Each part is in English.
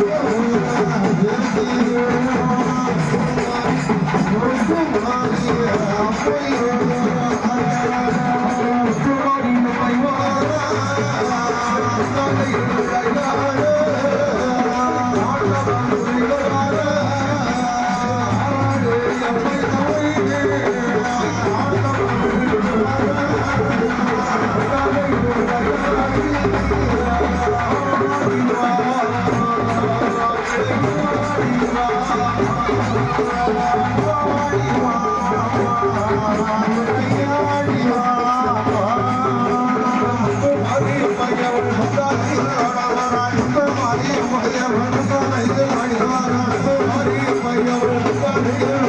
Yeah. Thank.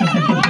Yeah.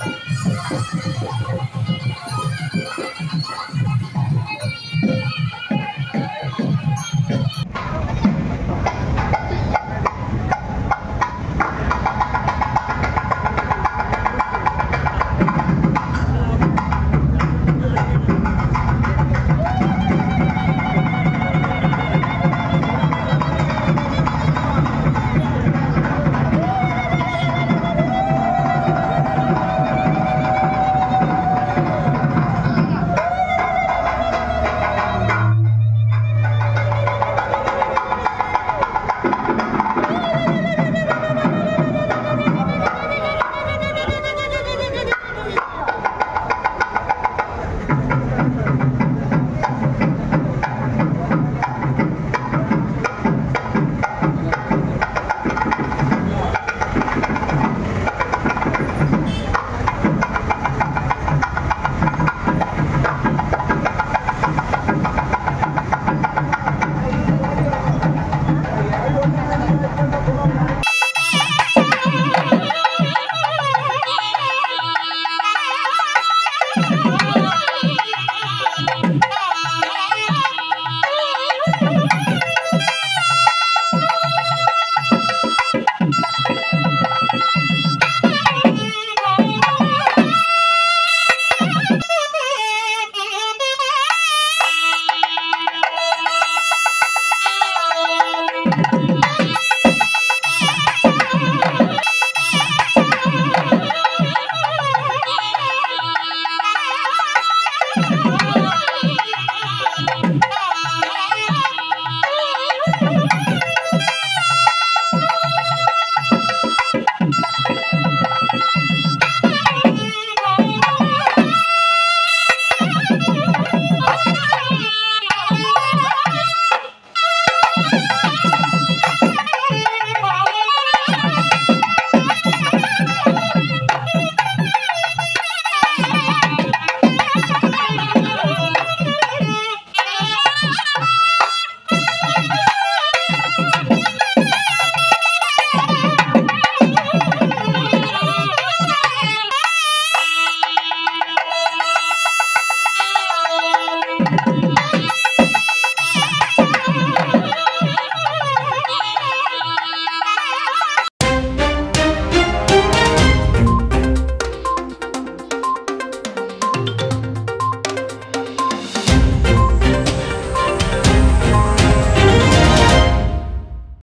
よかった。